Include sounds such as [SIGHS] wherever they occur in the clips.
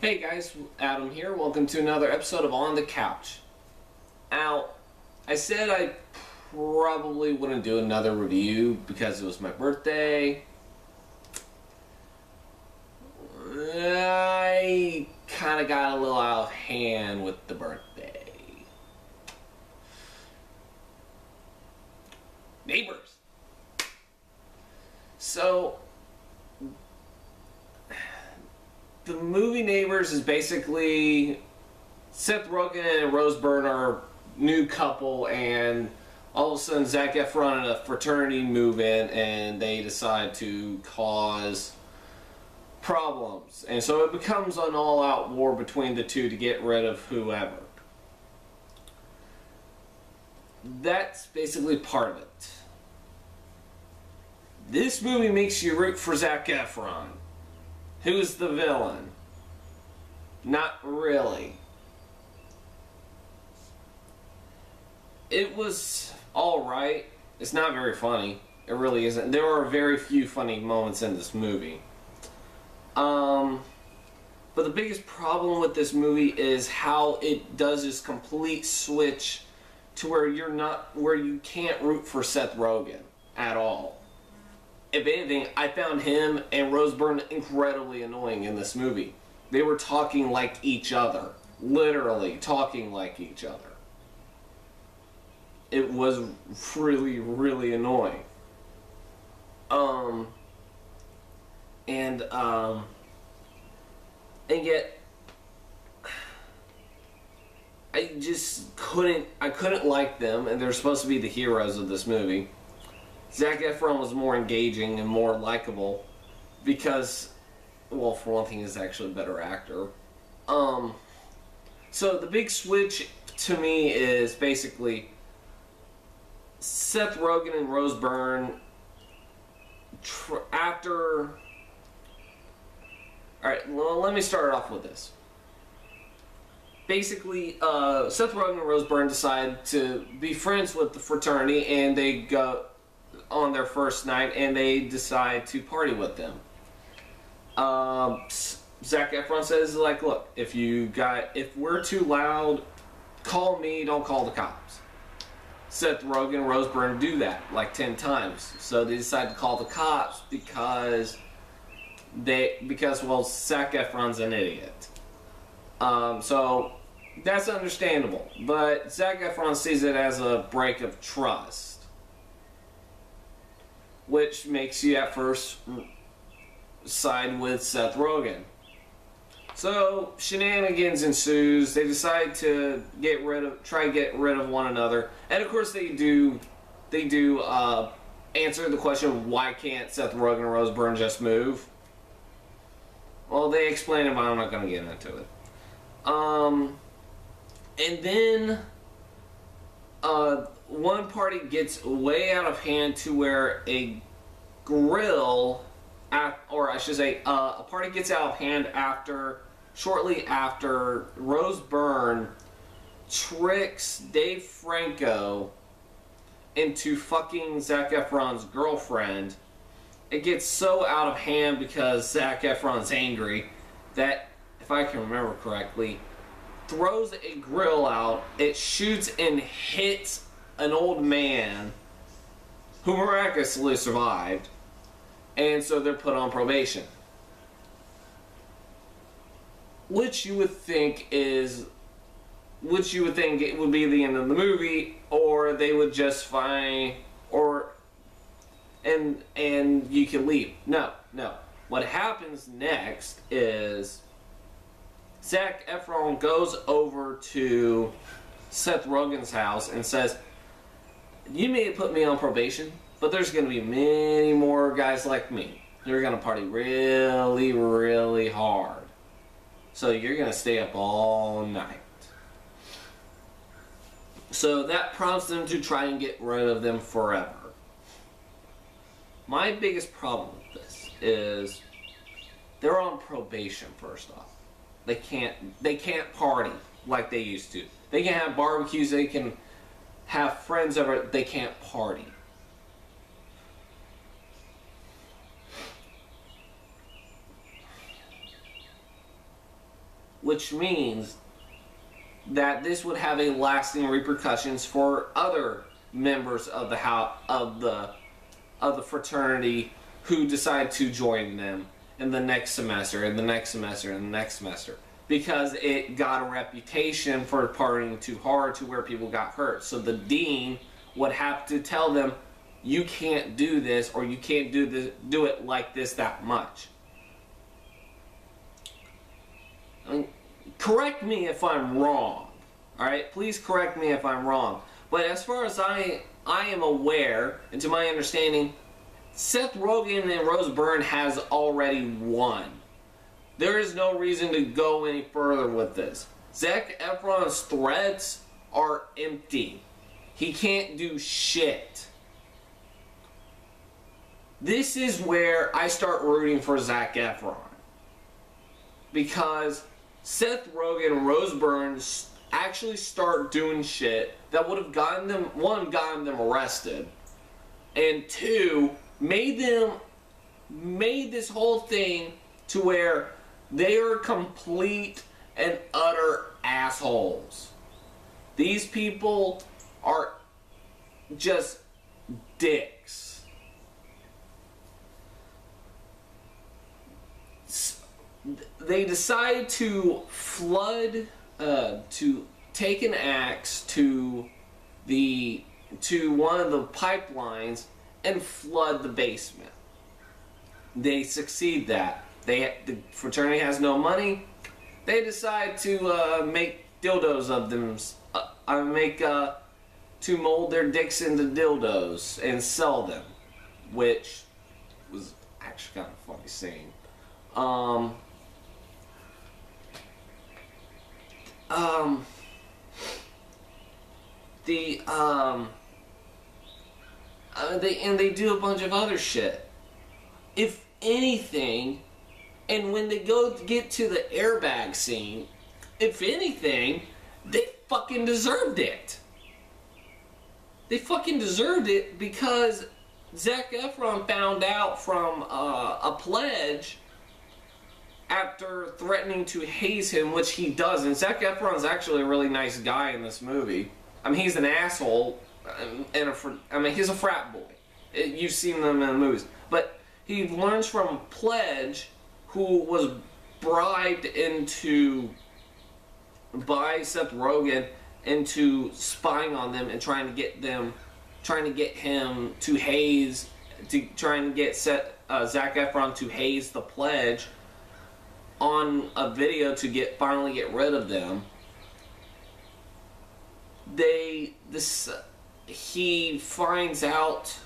Hey guys, Adam here. Welcome to another episode of On the Couch. Now, I said I probably wouldn't do another review because it was my birthday. I kind of got a little out of hand with the birthday. Neighbors. So, the movie Neighbors is basically Seth Rogen and Rose Byrne are new couple, and all of a sudden Zac Efron and a fraternity move in, and they decide to cause problems, and so it becomes an all-out war between the two to get rid of whoever. That's basically part of it. This movie makes you root for Zac Efron. Who's the villain? Not really. It was alright. It's not very funny. It really isn't. There are very few funny moments in this movie. Um, but the biggest problem with this movie is how it does this complete switch to where you're not, where you can't root for Seth Rogen at all if anything, I found him and Rose Byrne incredibly annoying in this movie. They were talking like each other. Literally talking like each other. It was really, really annoying. Um, and, um, and yet, I just couldn't, I couldn't like them, and they're supposed to be the heroes of this movie. Zac Efron was more engaging and more likable because, well, for one thing, he's actually a better actor. Um, so the big switch to me is basically Seth Rogen and Rose Byrne after. All right, well, let me start off with this. Basically, uh, Seth Rogen and Rose Byrne decide to be friends with the fraternity, and they go on their first night and they decide to party with them. Um, Zac Efron says, like, look, if you got, if we're too loud, call me, don't call the cops. Seth Rogen and Rose Byrne do that like 10 times. So they decide to call the cops because they, because, well, Zac Efron's an idiot. Um, so that's understandable. But Zac Efron sees it as a break of trust which makes you at first side with Seth Rogen. So shenanigans ensues. They decide to get rid of, try to get rid of one another, and of course they do. They do uh, answer the question: Why can't Seth Rogen and Rose Byrne just move? Well, they explain it, but I'm not going to get into it. Um, and then uh, one party gets way out of hand to where a grill, at, or I should say, uh, a party gets out of hand after, shortly after Rose Byrne tricks Dave Franco into fucking Zac Efron's girlfriend. It gets so out of hand because Zac Efron's angry that, if I can remember correctly, throws a grill out, it shoots and hits an old man who miraculously survived, and so they're put on probation. Which you would think is, which you would think it would be the end of the movie, or they would just find, or, and, and you can leave. No, no. What happens next is Zac Efron goes over to Seth Rogen's house and says, You may put me on probation, but there's going to be many more guys like me. They're going to party really, really hard. So you're going to stay up all night. So that prompts them to try and get rid of them forever. My biggest problem with this is they're on probation first off. They can't they can't party like they used to. They can have barbecues, they can have friends over, they can't party. which means that this would have a lasting repercussions for other members of the house of the of the fraternity who decide to join them in the next semester in the next semester in the next semester because it got a reputation for partying too hard to where people got hurt. So the dean would have to tell them, you can't do this or you can't do this, do it like this that much. Correct me if I'm wrong. All right, please correct me if I'm wrong. But as far as I I am aware, and to my understanding, Seth Rogen and Rose Byrne has already won. There is no reason to go any further with this. Zac Efron's threats are empty. He can't do shit. This is where I start rooting for Zac Efron. Because Seth Rogen and Rose Byrne actually start doing shit that would have gotten them, one, gotten them arrested, and two, made them, made this whole thing to where they are complete and utter assholes. These people are just dicks. They decide to flood, uh, to take an axe to the to one of the pipelines and flood the basement. They succeed that they the fraternity has no money. They decide to uh, make dildos of them. Uh, I make uh, to mold their dicks into dildos and sell them, which was actually kind of funny scene. Um, um, the um, uh, they and they do a bunch of other shit. If anything, and when they go get to the airbag scene, if anything, they fucking deserved it. They fucking deserved it because Zac Efron found out from uh, a pledge after threatening to haze him, which he does. And Zac Efron's actually a really nice guy in this movie. I mean, he's an asshole, and I mean, he's a frat boy. You've seen them in the movies, but he learns from pledge who was bribed into by Seth Rogen into spying on them and trying to get them, trying to get him to haze, to trying to get Seth, uh, Zac Efron to haze the pledge on a video to get finally get rid of them. They this he finds out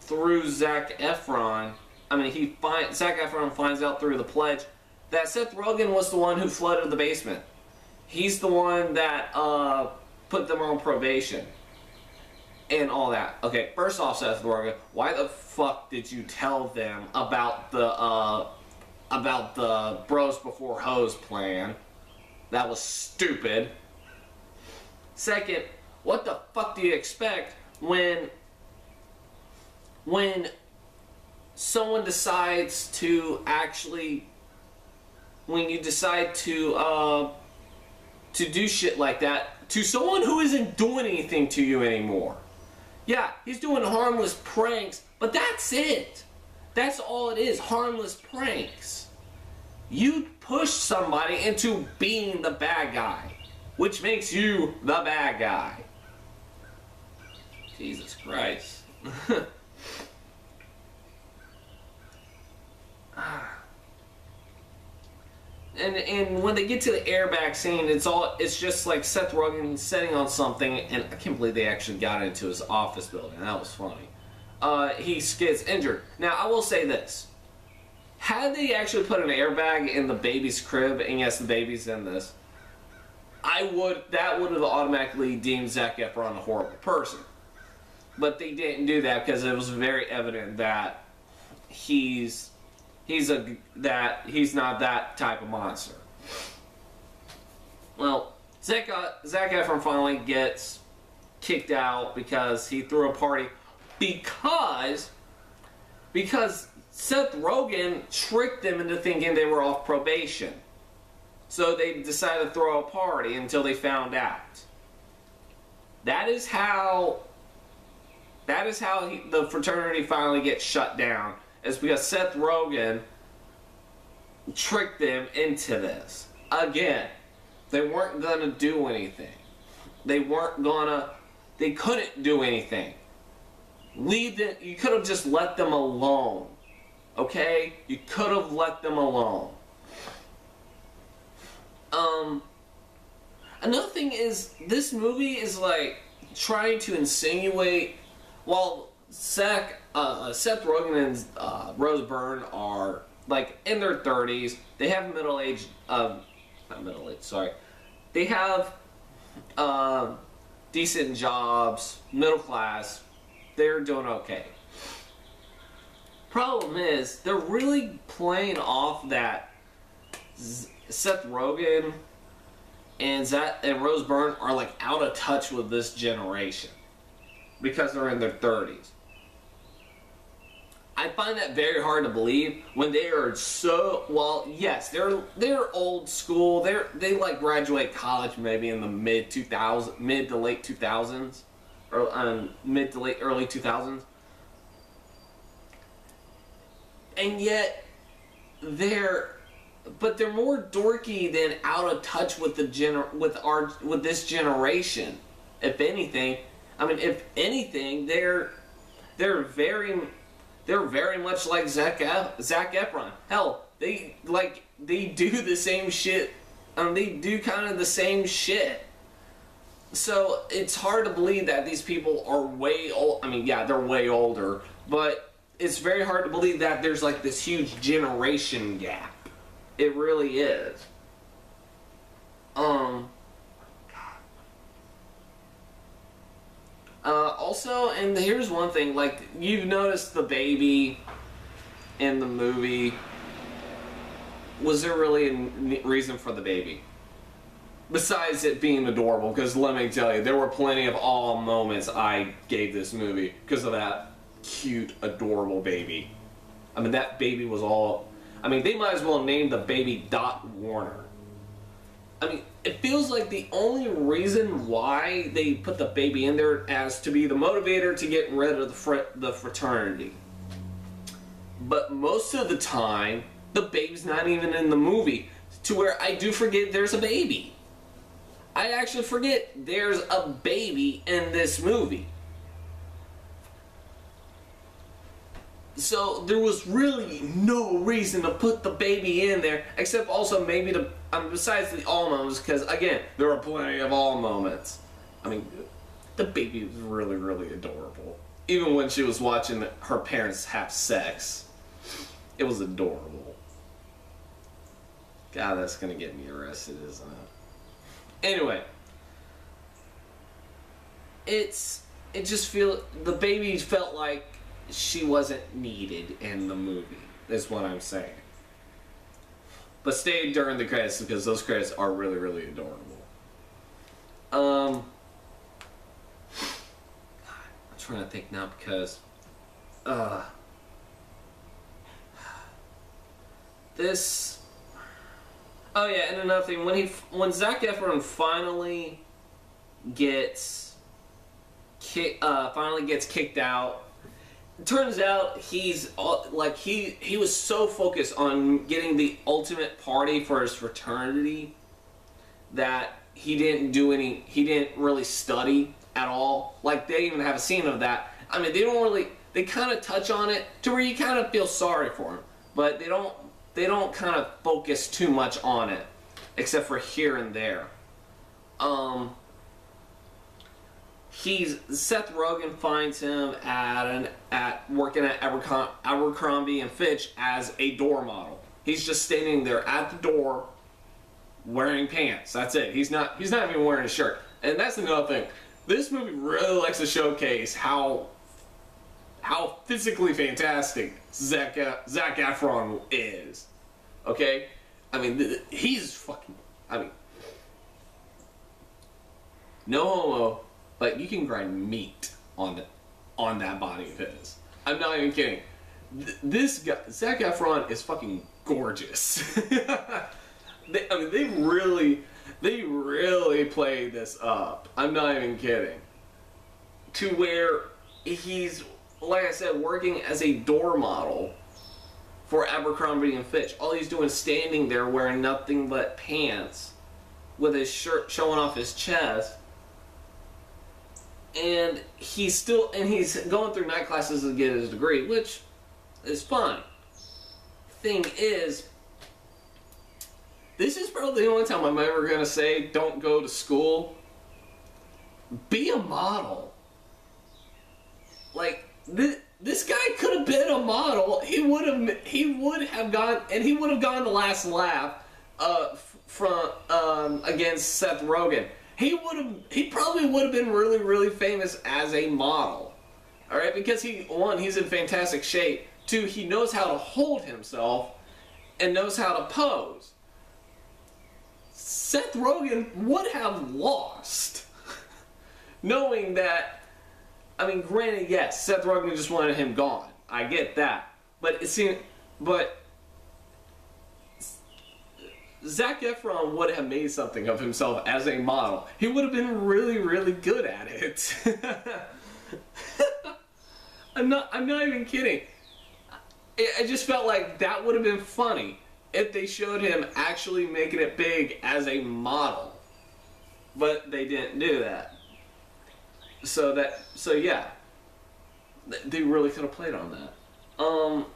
through Zac Efron I mean, he find, Zac Efron finds out through the pledge that Seth Rogen was the one who flooded the basement. He's the one that uh, put them on probation and all that. Okay, first off, Seth Rogen, why the fuck did you tell them about the uh, about the bros before hoes plan? That was stupid. Second, what the fuck do you expect when when someone decides to actually when you decide to uh, to do shit like that to someone who isn't doing anything to you anymore. Yeah, he's doing harmless pranks, but that's it. That's all it is, harmless pranks. You push somebody into being the bad guy, which makes you the bad guy. Jesus Christ. [LAUGHS] [SIGHS] and and when they get to the airbag scene, it's all it's just like Seth Rogen sitting on something, and I can't believe they actually got into his office building. That was funny. Uh, he gets injured. Now I will say this: had they actually put an airbag in the baby's crib, and yes, the baby's in this, I would that would have automatically deemed Zac Efron a horrible person. But they didn't do that because it was very evident that he's he's a that he's not that type of monster. Well, Zac, uh, Zac Efron finally gets kicked out because he threw a party because because Seth Rogen tricked them into thinking they were off probation. So they decided to throw a party until they found out. That is how. That is how he, the fraternity finally gets shut down. Is because Seth Rogen tricked them into this. Again, they weren't gonna do anything. They weren't gonna. They couldn't do anything. Leave them. You could have just let them alone. Okay? You could have let them alone. Um. Another thing is, this movie is like trying to insinuate. While Zach, uh, Seth Rogen and uh, Rose Byrne are like in their 30s, they have middle age. Um, not middle age. Sorry, they have uh, decent jobs, middle class. They're doing okay. Problem is, they're really playing off that Seth Rogen and and Rose Byrne are like out of touch with this generation because they're in their 30s. I find that very hard to believe when they are so well. Yes, they're they're old school. They're they like graduate college maybe in the mid 2000s, mid to late 2000s, or um, mid to late early 2000s, and yet they're but they're more dorky than out of touch with the gener with our with this generation. If anything, I mean, if anything, they're they're very they're very much like Zach, Ef- Zac Efron. Hell, they like they do the same shit. Um, they do kind of the same shit. So it's hard to believe that these people are way old. I mean, yeah, they're way older, but it's very hard to believe that there's like this huge generation gap. It really is. Um. Uh, also, and here's one thing: like you've noticed the baby in the movie. Was there really a reason for the baby? Besides it being adorable, because let me tell you, there were plenty of all moments I gave this movie because of that cute, adorable baby. I mean, that baby was all. I mean, they might as well name the baby Dot Warner. I mean, it feels like the only reason why they put the baby in there as to be the motivator to get rid of the fr- the fraternity. But most of the time, the baby's not even in the movie. To where I do forget there's a baby. I actually forget there's a baby in this movie. So there was really no reason to put the baby in there, except also maybe to, um, besides the all moments, because again, there are plenty of all moments. I mean, the baby was really, really adorable. Even when she was watching her parents have sex, it was adorable. God, that's gonna get me arrested, isn't it? Anyway, it's it just feel the baby felt like she wasn't needed in the movie. Is what I'm saying. But stay during the credits because those credits are really really adorable. Um, I'm trying to think now because, uh, this. Oh yeah, and another thing when he when Zac Efron finally gets kick uh, finally gets kicked out. Turns out he's like he he was so focused on getting the ultimate party for his fraternity that he didn't do any he didn't really study at all. Like they even have a scene of that. I mean, they don't really they kind of touch on it to where you kind of feel sorry for him, but they don't they don't kind of focus too much on it, except for here and there. Um, he's Seth Rogen finds him at an at working at Abercrom- Abercrombie and Fitch as a door model. He's just standing there at the door, wearing pants. That's it. He's not he's not even wearing a shirt. And that's another thing. This movie really likes to showcase how how physically fantastic Zac, Zac Efron is. Okay? I mean, he's fucking. I mean, no homo, but you can grind meat on the, on that body of his. I'm not even kidding. Th- this guy, Zac Efron, is fucking gorgeous. [LAUGHS] they, I mean, they really, they really played this up. I'm not even kidding. To where he's, like I said, working as a door model for Abercrombie and Fitch. All he's doing is standing there wearing nothing but pants with his shirt showing off his chest. And he's still, and he's going through night classes to get his degree, which is fine. Thing is, this is probably the only time I'm ever gonna say don't go to school. Be a model. Like this, this guy could have been a model. He would have he would have gone and he would have gone the last laugh uh, from um, against Seth Rogen. He would have he probably would have been really really famous as a model. All right, because he one he's in fantastic shape. Two, he knows how to hold himself and knows how to pose. Seth Rogen would have lost, [LAUGHS] knowing that. I mean, granted, yes, Seth Rogen just wanted him gone. I get that, but it seemed, but Zac Efron would have made something of himself as a model. He would have been really, really good at it. [LAUGHS] I'm not. I'm not even kidding. I just felt like that would have been funny if they showed him actually making it big as a model. But they didn't do that. So that so yeah. They really could have played on that. Um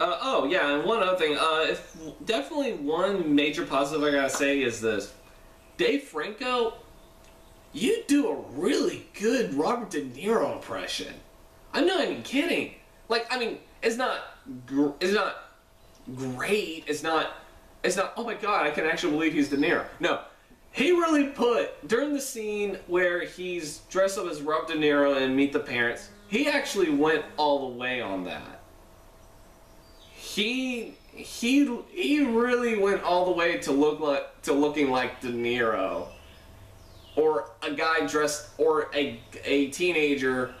Uh, oh yeah, and one other thing. Uh, if, definitely one major positive I gotta say is this: Dave Franco, you do a really good Robert De Niro impression. I'm not even kidding. Like, I mean, it's not, it's not great. It's not, it's not. Oh my god, I can actually believe he's De Niro. No, he really put during the scene where he's dressed up as Robert De Niro and Meet the Parents. He actually went all the way on that he he he really went all the way to look like to looking like De Niro, or a guy dressed or a a teenager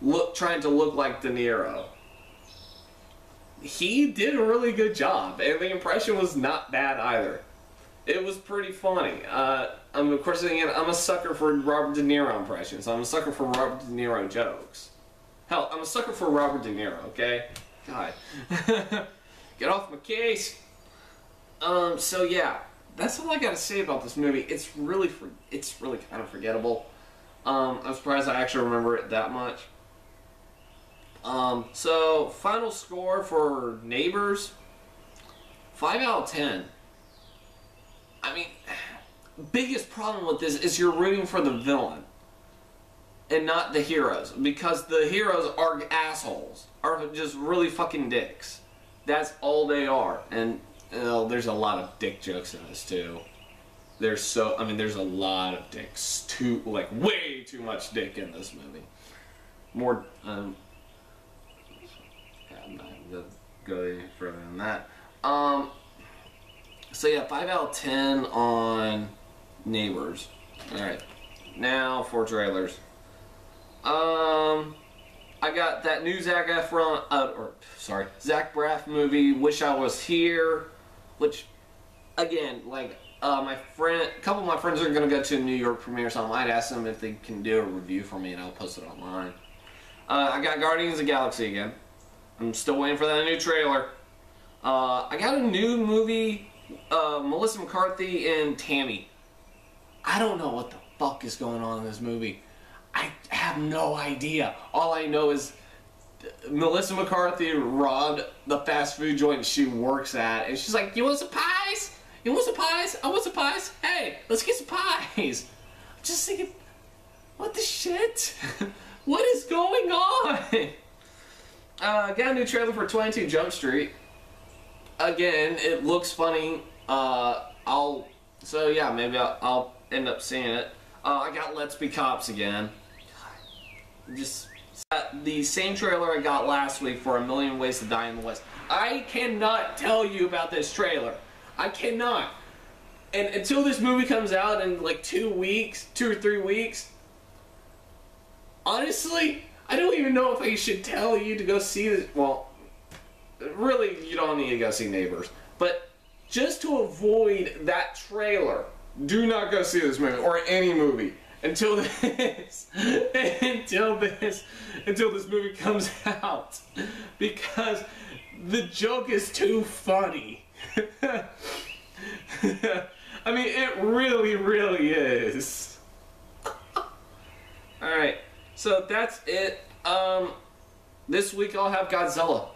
look trying to look like De Niro. He did a really good job, and the impression was not bad either. It was pretty funny. Uh, I'm of course again I'm a sucker for Robert De Niro impressions. I'm a sucker for Robert De Niro jokes. Hell, I'm a sucker for Robert De Niro. Okay. God. [LAUGHS] Get off my case. Um, so yeah, that's all I gotta say about this movie. It's really it's really kind of forgettable. Um, I'm surprised I actually remember it that much. Um, so final score for Neighbors, five out of ten. I mean, [SIGHS] biggest problem with this is you're rooting for the villain and not the heroes because the heroes are assholes, are just really fucking dicks. That's all they are, and there's a lot of dick jokes in this too. There's so I mean, there's a lot of dicks, too like way too much dick in this movie. More, um, I'm not gonna go any further than that. Um, so yeah, five out of ten on Neighbors. All right, now for trailers. Um, I got that new Zac Efron, uh, or sorry, Zach Braff movie, Wish I Was Here, which, again, like, uh, my friend, a couple of my friends are going to go to a New York premiere, so I might ask them if they can do a review for me and I'll post it online. Uh, I got Guardians of the Galaxy again. I'm still waiting for that new trailer. Uh, I got a new movie, uh, Melissa McCarthy and Tammy. I don't know what the fuck is going on in this movie. I have no idea. All I know is Melissa McCarthy robbed the fast food joint she works at, and she's like, "You want some pies? You want some pies? I want some pies. Hey, let's get some pies." I'm just thinking, what the shit? [LAUGHS] what is going on? [LAUGHS] Uh, got a new trailer for 22 Jump Street. Again, it looks funny. Uh, I'll so yeah, maybe I'll, I'll end up seeing it. Uh, I got Let's Be Cops again just the same trailer I got last week for A Million Ways to Die in the West. I cannot tell you about this trailer. I cannot. And until this movie comes out in like two weeks, two or three weeks, honestly, I don't even know if I should tell you to go see this. Well, really, you don't need to go see Neighbors. But just to avoid that trailer, do not go see this movie or any movie until this [LAUGHS] until this until this movie comes [LAUGHS] out because the joke is too funny. [LAUGHS] I mean, it really, really is. All right, so that's it. Um, this week I'll have Godzilla.